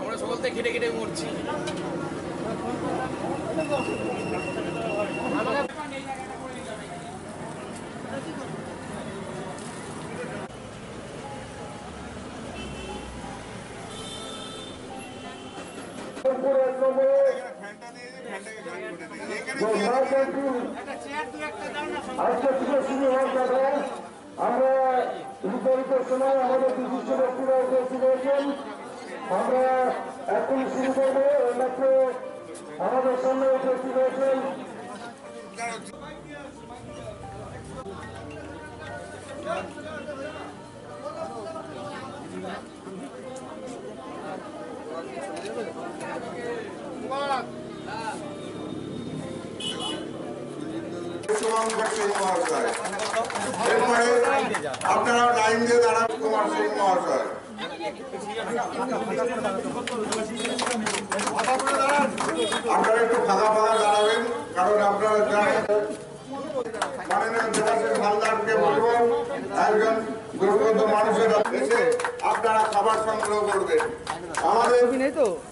আমরা সকাল থেকে খেটে খেটে মরছি আজকে থেকে শুরু হওয়ার কথা আমরা বিপরীতের সময় আমাদের বিশিষ্ট ব্যক্তিরা উপস্থিত হয়েছেন। আমরা এখন শুরু করব। মাত্র আমাদের সামনে উপস্থিত হয়েছেন। আপনারা একটু ফাঁকা ফাঁকা দাঁড়াবেন, কারণ আপনারা জানেন একজন দুর্গত মানুষের এসে আপনারা খাবার সংগ্রহ করবেন। আমাদের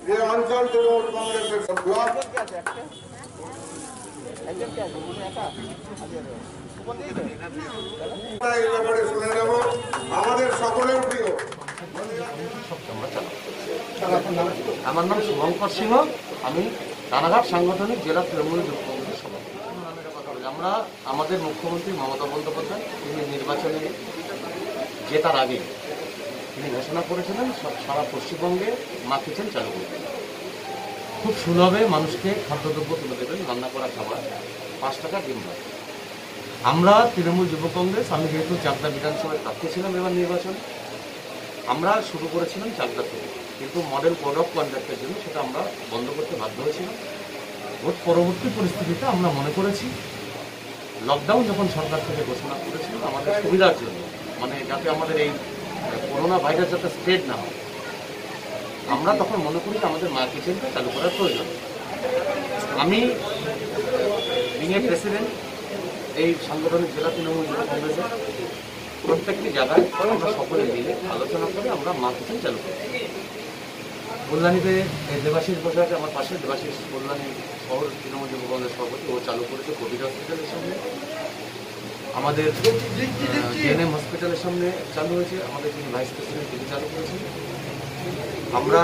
যে অঞ্চল তৃণমূল কংগ্রেসের ব্লক আমরা এই ব্যাপারে শুনে নেব আমাদের সকলের প্রিয় আমার নাম শুভঙ্কর সিংহ। আমি রানাঘাট সাংগঠনিক জেলা তৃণমূল যুব সভাপতি। আমরা আমাদের মুখ্যমন্ত্রী মমতা বন্দ্যোপাধ্যায়, তিনি নির্বাচনে জেতার আগে তিনি ঘোষণা করেছিলেন সারা পশ্চিমবঙ্গে মা কিচেন চালু করবেন খুব সুলভে মানুষকে খাদ্যদ্রব্য তুলে দেবেন, রান্না করা খাবার, পাঁচ টাকা ভাত। আমরা তৃণমূল যুব কংগ্রেস, আমি যেহেতু চাকদা বিধানসভায় প্রার্থী ছিলাম এবার নির্বাচনে, আমরা শুরু করেছিলাম চাকদা থেকে কিন্তু মডেল কোড অফ কন্ডাক্টের জন্য সেটা আমরা বন্ধ করতে বাধ্য হয়েছিলাম ভোট পরবর্তী পরিস্থিতিতে আমরা মনে করেছি লকডাউন যখন সরকার থেকে ঘোষণা করেছিল, আমাদের সুবিধার জন্য মানে যাতে আমাদের এই করোনা ভাইরাস যাতে স্প্রেড না হয় আমরা তখন মনে করি আমাদের মা কিচেনটা চালু করার প্রয়োজন। আমি বিএ প্রেসিডেন্ট এই সাংগঠনিক জেলা তৃণমূল যুব কংগ্রেসের প্রত্যেকটি জায়গায় আমরা সকলে মিলে আলোচনা করে আমরা মা কিচেন চালু করি। কল্যাণীতে দেবাশিস বসে আছে আমার পাশে। দেবাশিস কল্যাণী শহর তৃণমূল যুব কংগ্রেস সভাপতি। ও চালু করেছে কোভিড হসপিটালের সামনে। আমাদের জেএনএম হসপিটালের সামনে চালু হয়েছে। আমাদের যিনি ভাইস প্রেসিডেন্ট তিনি চালু করেছেন। আমরা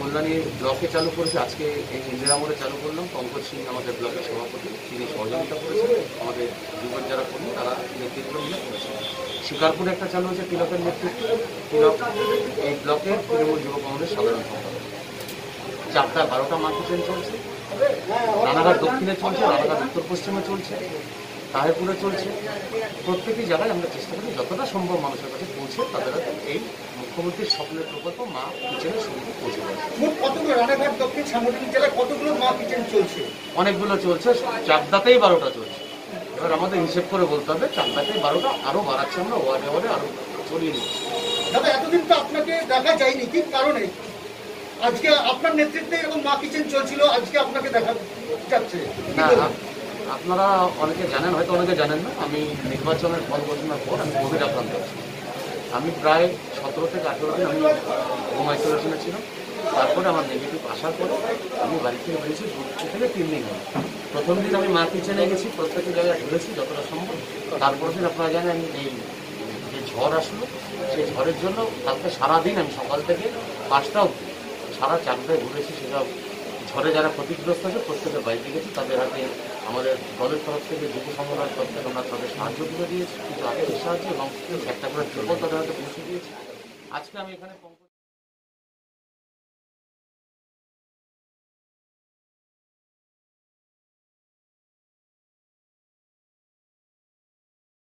কল্যাণী ব্লকে চালু করেছি, আজকে এই ইন্দিরা মোড়ে চালু করলাম। পঙ্কজ সিং আমাদের ব্লকের সভাপতি, তিনি সহযোগিতা করেছেন। আমাদের যুবক যারা কর্মী, তারা নেতৃত্ব নিয়ে করেছেন। শিকারপুরে একটা চালু হয়েছে তিলকের নেতৃত্বে। তিলক, এই ব্লকের তৃণমূল যুব কংগ্রেস সাধারণ সম্পাদক। চারটা বারোটা মার্কেট চলছে। রানাঘাট দক্ষিণে চলছে, রানাঘাট উত্তর পশ্চিমে চলছে। তাহেরপুরে চলছে। প্রত্যেকটি জায়গায় আমরা চেষ্টা করি যতটা সম্ভব মানুষের কাছে পৌঁছে তাদের এই মুখ্যমন্ত্রীর স্বপ্নের প্রকল্প মা কিচেনের সুবিধা পৌঁছে দেয় মোট কতগুলো রানাঘাট দক্ষিণ সাংগঠনিক জেলায় কতগুলো মা কিচেন চলছে? অনেকগুলো চলছে চাকদাতেই বারোটা চলছে। এবার আমাদের হিসেব করে বলতে হবে চাকদাতেই বারোটা আরও বাড়াচ্ছে আমরা ওয়ার্ডে ওয়ার্ডে আরও চলিয়ে নিচ্ছি। দাদা এতদিন তো আপনাকে দেখা যায়নি কি কারণে? আজকে আপনার নেতৃত্বে এরকম মা কিচেন চলছিল আজকে আপনাকে দেখা যাচ্ছে। না আপনারা অনেকে জানেন, হয়তো অনেকে জানেন না, আমি নির্বাচনের ফল ঘোষণার পর আমি কোভিড আক্রান্ত আছি আমি প্রায় সতেরো থেকে আঠেরো দিন আমি হোম আইসোলেশনে ছিলাম। তারপরে আমার নেগেটিভ আসার পরে আমি বাড়ি থেকে বেরিয়েছি, দু থেকে তিন দিন প্রথম দিন আমি মা কিচেনে গেছি, প্রত্যেকটি জায়গায় ঘুরেছি, যতটা সম্ভব। তারপর দিন আপনারা জানেন আমি এই যে ঝড় আসলো, সেই ঝড়ের জন্য কালকে সারাদিন আমি সকাল থেকে পাঁচটা অবধি সারা চাকদায় ঘুরেছি সেসব ঝড়ে যারা ক্ষতিগ্রস্ত আছে প্রত্যেকের বাড়িতে গেছে, তাদের হাতে আমাদের দলের তরফ থেকে যুব সংগঠনের তরফ থেকে আমরা তাদের সাহায্য করে দিয়েছি কিছু আর্থিক সাহায্য এবং একটা করে ট্রিপল তাদের হাতে পৌঁছে দিয়েছি। আজকে আমি এখানে